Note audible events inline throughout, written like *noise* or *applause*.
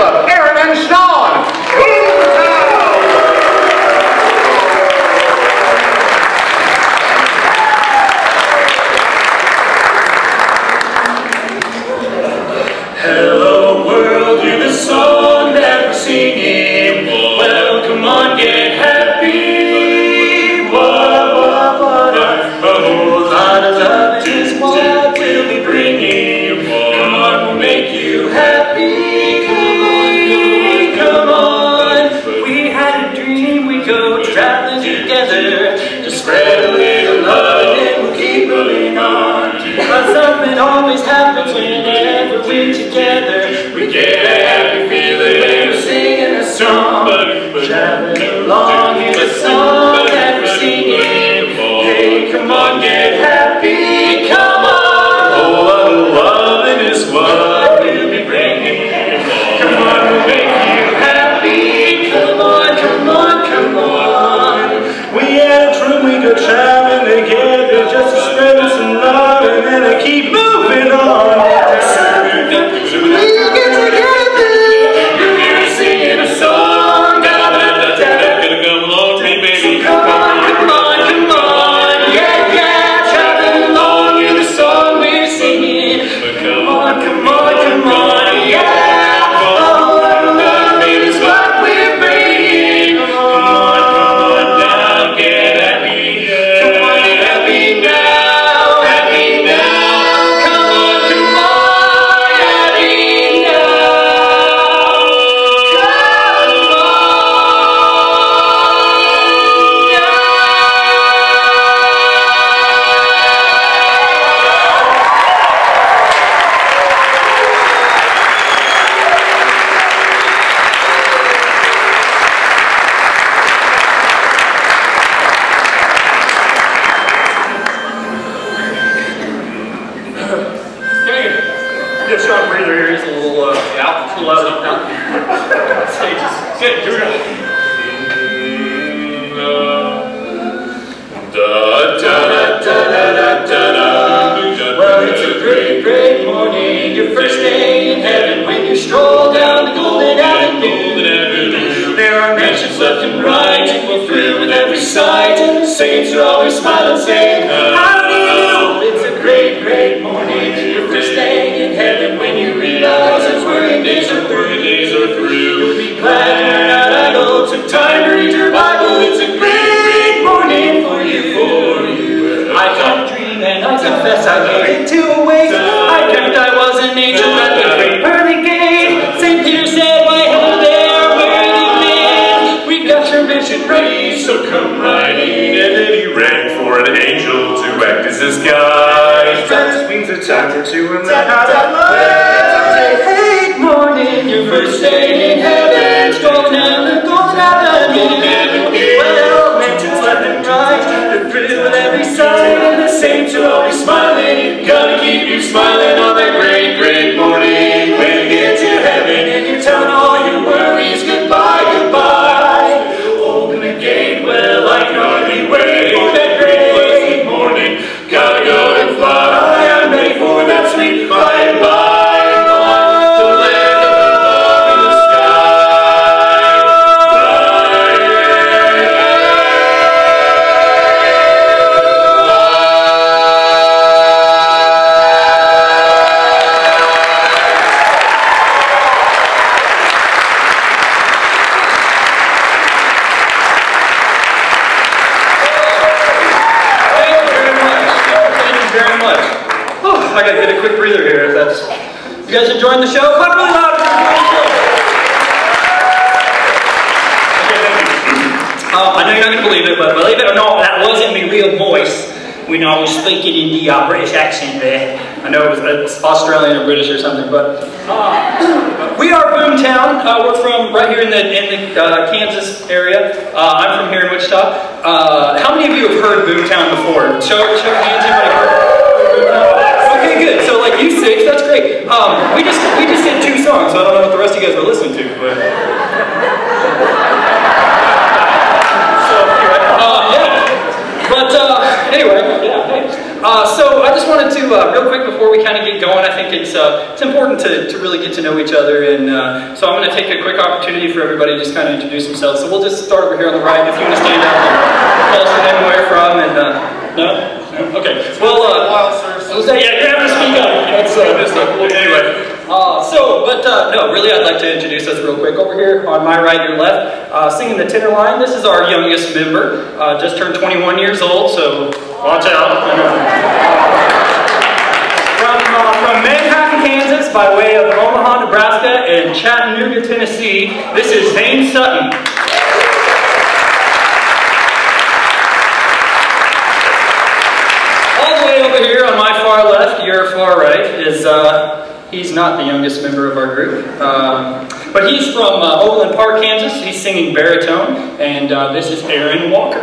Aaron, and Shaun. Together. We get a happy feeling we're singing a song. Traveling along in the song that we're singing. Hey, come on, get happy, come on. Oh, what a loving is what we'll be bringing. Come on, we'll make you happy. Come on, come on, come on. We a dream we go traveling just some love and then I keep moving on. We get together. Act as his guide. Flapped his wings a time or two and then out of Hey, morning, your first day in heaven. Golden Avenue, Golden Avenue. Well, mansions left and right. They're filled with every sight. And the saints are always smiling. Gotta keep you smiling I gotta get a quick breather here. If that's. You guys enjoying the show? Clap really loud. Okay. Um, I know you're not gonna believe it, but believe it or not, that wasn't my real voice. We know I was speaking in the uh, British accent there. I know it was it's Australian or British or something, but uh, we are Boomtown. Uh, we're from right here in the in the uh, Kansas area. Uh, I'm from here in Wichita. Uh, how many of you have heard Boomtown before? Show, show hands. Everybody heard you six, that's great. Um, we just we just did two songs, so I don't know what the rest of you guys were listening to, but. So, uh, yeah. But uh, anyway, yeah, thanks. Uh, so I just wanted to, uh, real quick before we kind of get going, I think it's, uh, it's important to, to really get to know each other. And uh, so I'm going to take a quick opportunity for everybody to just kind of introduce themselves. So we'll just start over here on the right. If you want to stand up and tell us your name where you're from. And, uh, no? no? Okay. Well, uh, was that, yeah, having to speak up. That's, uh, anyway. Uh, so, but uh, no, really, I'd like to introduce us real quick. Over here on my right, your left, uh, singing the tenor line. This is our youngest member. Uh, just turned 21 years old, so watch out. from, uh, from Manhattan, Kansas, by way of Omaha, Nebraska, and Chattanooga, Tennessee, this is Zane Sutton. All the way over here on my far left, your far right, is uh, He's not the youngest member of our group, um, but he's from uh, Overland Park, Kansas. He's singing baritone, and uh, this is Aaron Walker.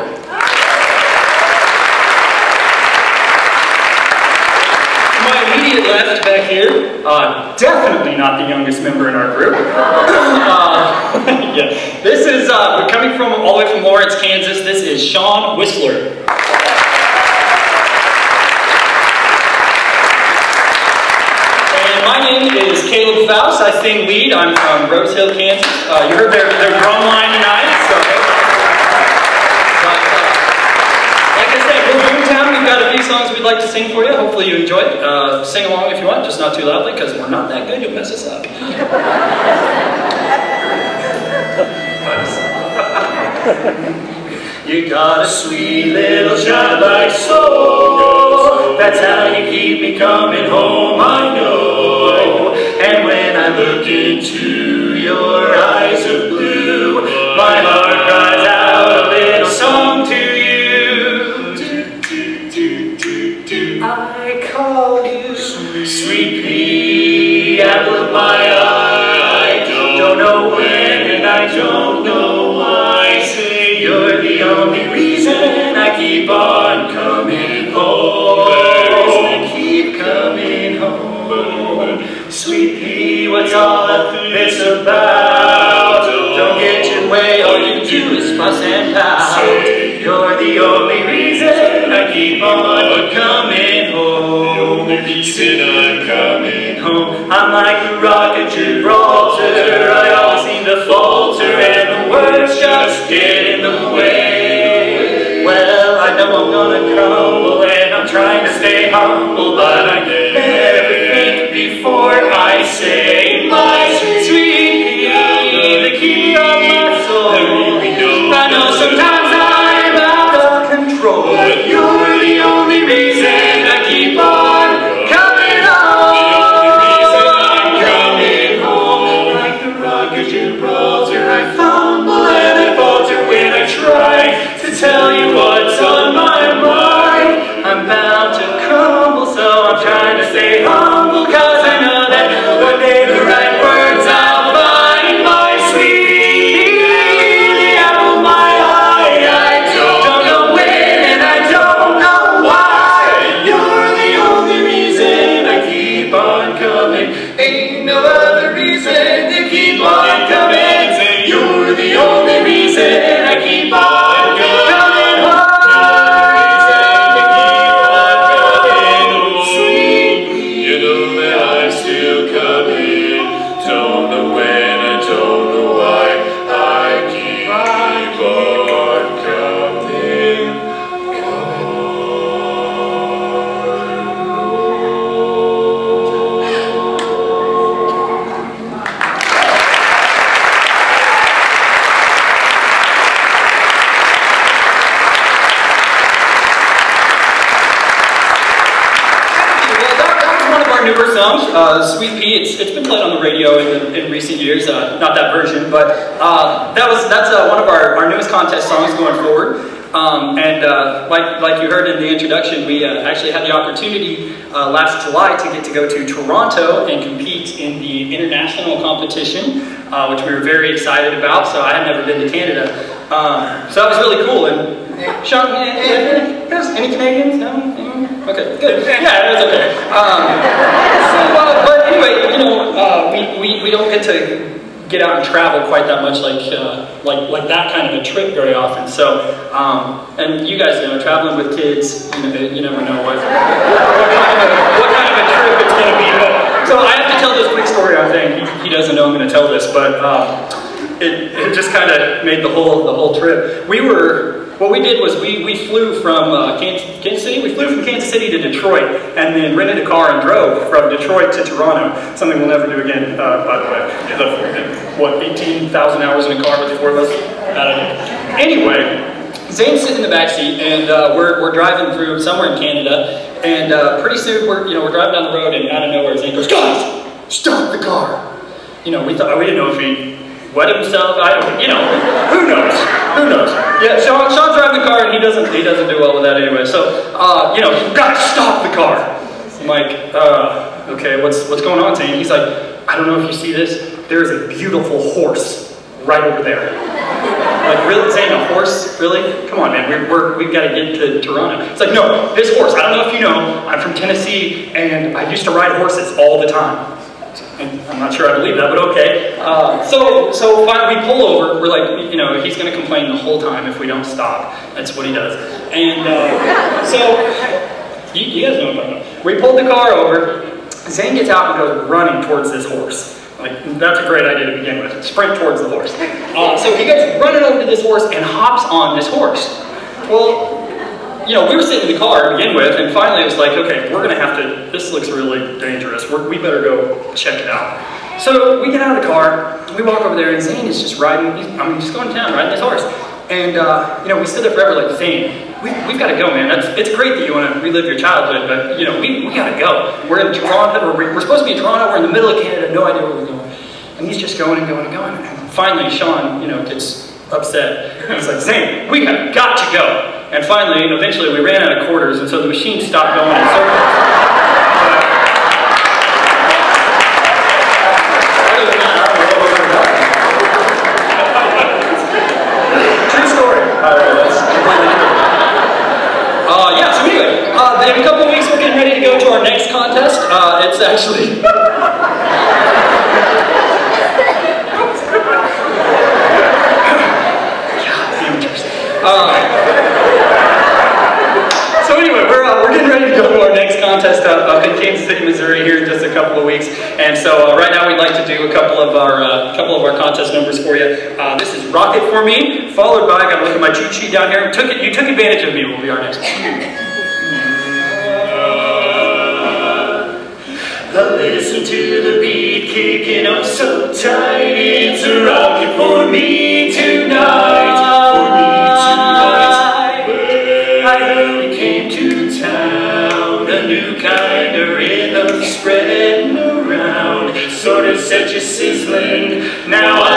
My immediate left back here, uh, definitely not the youngest member in our group. *laughs* Uh, *laughs* yeah. This is, uh, coming from all the way from Lawrence, Kansas, this is Shaun Whisler. My name is Caleb Faust. I sing lead. I'm from Rose Hill, Kansas. Uh, you heard their, their drum line tonight. So. But, uh, like I said, we're Boomtown. We've got a few songs we'd like to sing for you. Hopefully you enjoy it. Uh, sing along if you want, just not too loudly because we're not that good. You'll mess us up. *laughs* You got a sweet little childlike soul. That's how you keep me coming home, I know. And when I look into your only reason I keep on coming home. Keep coming home. Sweet pea, what's all this about? Don't get your way, all you do is fuss and pout. You're the only reason I keep on coming home. The only reason I'm coming home. I'm like the rock of Gibraltar. I always seem to falter, and the words just get in the way. Well, I know I'm gonna crumble, and I'm trying to stay humble, but I never think before I say my sweet the key of my soul. I know sometimes I'm out of control, uh, Sweet Pea. It's, it's been played on the radio in, in recent years, uh, not that version, but uh, that was that's uh, one of our, our newest contest songs going forward. Um, and uh, like, like you heard in the introduction, we uh, actually had the opportunity uh, last July to get to go to Toronto and compete in the international competition, uh, which we were very excited about. So I had never been to Canada. Um, so that was really cool. And Sean, any, any Canadians? No? Okay, good. Yeah, was okay. Um, so, uh, but anyway, you know, uh, we, we, we don't get to get out and travel quite that much like uh, like like that kind of a trip very often. So, um, and you guys know, traveling with kids, you know, you never know what what kind of a, what kind of a trip it's going to be. But so I have to tell this quick story I think. He, he doesn't know I'm going to tell this, but um, it, it just kind of made the whole the whole trip. We were what we did was we, we flew from uh, Kansas, Kansas City. We flew from Kansas City to Detroit, and then rented a car and drove from Detroit to Toronto. Something we'll never do again, uh, by the way. The, what 18,000 hours in a car with the four of us? Anyway. Zane's sitting in the back seat, and uh, we're, we're driving through somewhere in Canada, and uh, pretty soon we're you know we're driving down the road, and out of nowhere Zane goes, "Guys, stop the car!" You know, we thought we didn't know if he wet himself. I don't, you know, who knows? Who knows? Yeah, Shaun, Shaun's driving the car, and he doesn't he doesn't do well with that anyway. So, uh, you know, got to stop the car. I'm like, uh, okay, what's what's going on, Zane? He's like, I don't know if you see this. There is a beautiful horse right over there. Like, really, Zane, a horse? Really? Come on, man, we're, we're, we've got to get to Toronto. It's like, no, this horse, I don't know if you know, I'm from Tennessee, and I used to ride horses all the time. I'm not sure I believe that, but okay. Uh, so, so we pull over. We're like, you know, he's going to complain the whole time if we don't stop. That's what he does. And uh, so, you, you, guys know about that. We pulled the car over. Zane gets out and goes running towards this horse. Like, that's a great idea to begin with. Sprint towards the horse. Uh, so he goes running over to this horse and hops on this horse. Well, you know, we were sitting in the car to begin with, and finally it was like, okay, we're going to have to, this looks really dangerous. We're, we better go check it out. So we get out of the car, we walk over there, and Zane is just riding, he's, I mean, just going to town, riding his horse. And, uh, you know, we stood there forever like, Zane, we, we've got to go, man. That's, it's great that you want to relive your childhood, but, you know, we, we got to go. We're in Toronto, we're, we're supposed to be in Toronto, we're in the middle of Canada, no idea where we're going. And he's just going and going and going. And finally, Shaun, you know, gets upset. He's like, Zane, we have got to go. And finally, eventually, we ran out of quarters, and so the machine stopped going in circles. *laughs* Uh, yeah, so anyway, uh, in a couple of weeks we're getting ready to go to our next contest. Uh, it's actually *laughs* Uh, so anyway, we're, uh, we're getting ready to go to our next contest up, up in Kansas City, Missouri here in just a couple of weeks. And so uh, right now we'd like to do a couple of our uh, couple of our contest numbers for you. Uh, this is Rock It for Me, followed by, I gotta look at my cheat sheet down here. Took, it, you took advantage of me will be our next *laughs* one. Listen to the beat kicking up so tight. It's a rocket for me tonight. For me tonight. I heard it came to town. A new kind of rhythm spreading Sort of set you sizzling. Now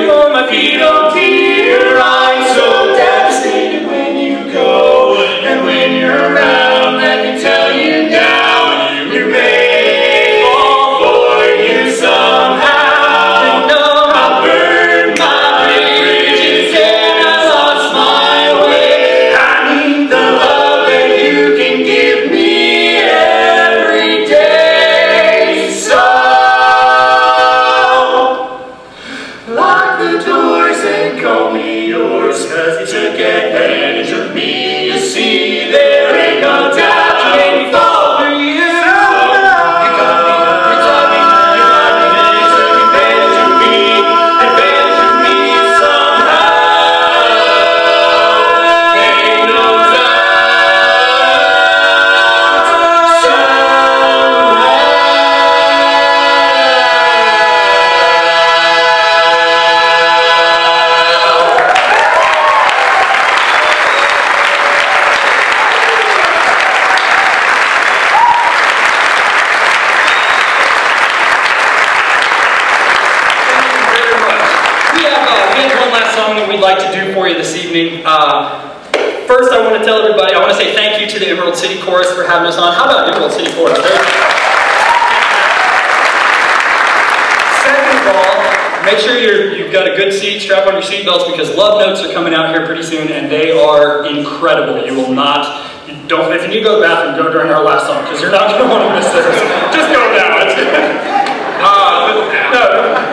from my ear we'd like to do for you this evening. Uh, first, I want to tell everybody, I want to say thank you to the Emerald City Chorus for having us on. How about Emerald City Chorus? Second of all, make sure you're, you've got a good seat, strap on your seatbelts because LoveNotes are coming out here pretty soon and they are incredible. You will not, you don't, if you need to go to the bathroom, go during our last song because you're not going to want to miss this. Just go now. It's- Uh, no,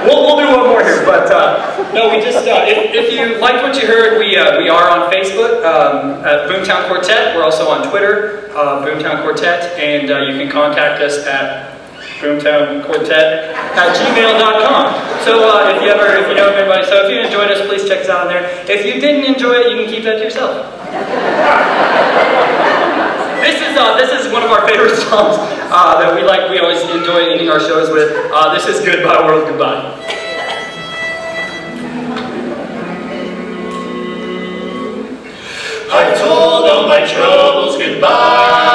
we'll, we'll do one more here, but uh, no, we just, uh, if, if you liked what you heard, we, uh, we are on Facebook um, at Boomtown Quartet. We're also on Twitter, uh, Boomtown Quartet, and uh, you can contact us at boomtownquartet at gmail.com. So uh, if you ever, if you know anybody, so if you enjoyed us, please check us out on there. If you didn't enjoy it, you can keep that to yourself. *laughs* This is uh, this is one of our favorite *laughs* songs uh, that we like. We always enjoy ending our shows with. Uh, this is "Goodbye World Goodbye." I told all my troubles goodbye,